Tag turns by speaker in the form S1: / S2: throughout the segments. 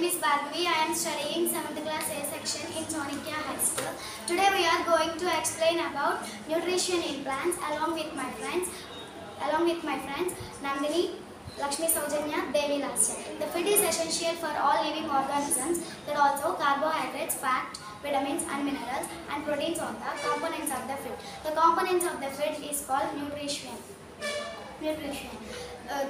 S1: name is Bhargavi. I am studying 7th class A section in Chanakya High School. Today we are going to explain about nutrition in plants along with my friends, along with my friends Nandini, Lakshmi Saujanya, Devi Lasya. The food is essential for all living organisms. There are also carbohydrates, fat, vitamins and minerals and proteins are the components of the food. The components of the food is called nutrition. Nutrition. Uh,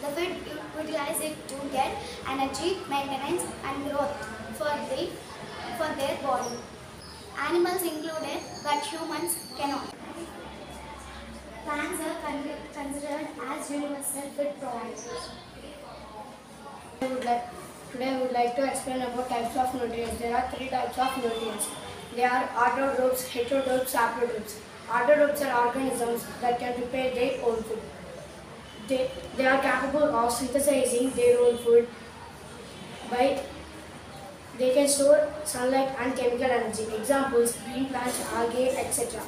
S1: the, food utilize it to get energy, maintenance and growth for the for their body. Animals included, but humans cannot. Plants are con- considered as universal food providers.
S2: Like, today I would like to explain about types of nutrients. There are three types of nutrients. They are autotrophs, heterotrophs, saprotrophs. Autotrophs are organisms that can prepare their own food. They, they are capable of synthesizing their own food by they can store sunlight and chemical energy. Examples green plants, algae, etc.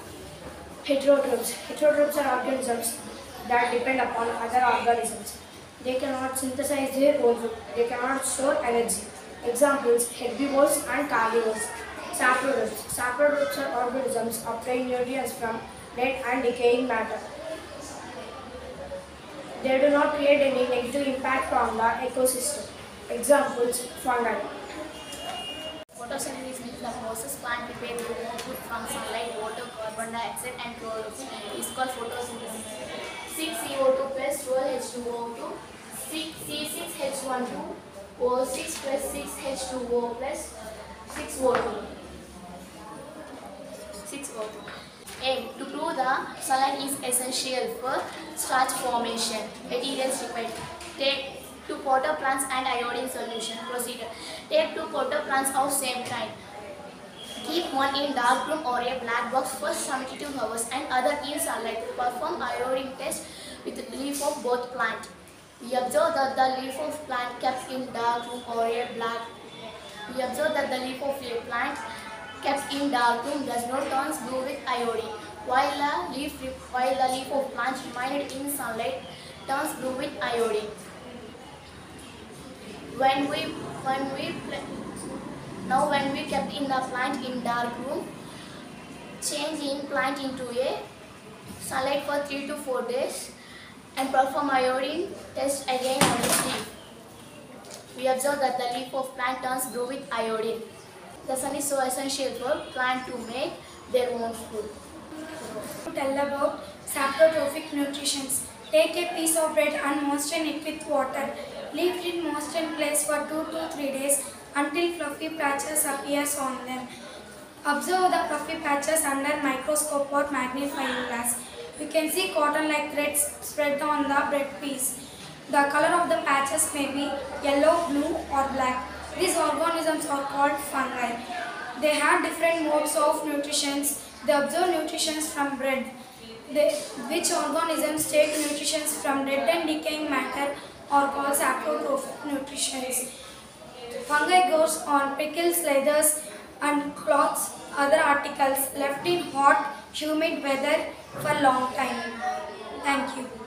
S2: Heterotrophs. Heterotrophs are organisms that depend upon other organisms. They cannot synthesize their own food. They cannot store energy. Examples herbivores and carnivores. Saprotrophs. Saprotrophs are organisms obtain nutrients from dead and decaying matter. They do not create any negative impact on the ecosystem. Examples fungi.
S3: Photosynthesis the process plant prepare their own food from sunlight, water, carbon dioxide and chlorophyll is called photosynthesis. 6 CO2 plus 12 H2O2, 6 C6H12, O6 plus 6 H2O plus 6 O2. 6 O2. Aim to prove the sunlight is essential for starch formation. Materials required. Take two potter plants and iodine solution. Procedure. Take two potter plants of same kind. Keep one in dark room or a black box for 72 hours and other in sunlight. To perform iodine test with leaf of both plant. We observe that the leaf of plant kept in dark room or a black. We observe that the leaf of a plant kept in dark room does not turn blue with iodine, while the leaf while the leaf of plant remained in sunlight turns blue with iodine. When we when we now when we kept in the plant in dark room, change in plant into a sunlight for 3 to 4 days and perform iodine test again on its leaf. We observe that the leaf of plant turns blue with iodine. The sun is so essential for plant to make their own food.
S4: tell about saprotrophic nutrition. Take a piece of bread and moisten it with water. Leave it in moistened place for 2 to 3 days until fluffy patches appears on them. Observe the fluffy patches under microscope or magnifying glass. You can see cotton-like threads spread on the bread piece. The color of the patches may be yellow, blue or black. These organisms are called fungi. They have different modes of nutrition. They absorb nutrition from bread. They, which organisms take nutrition from dead and decaying matter are called saprotrophic nutrition. Fungi grows on pickles, leathers and cloths, other articles left in hot, humid weather for a long time. Thank you.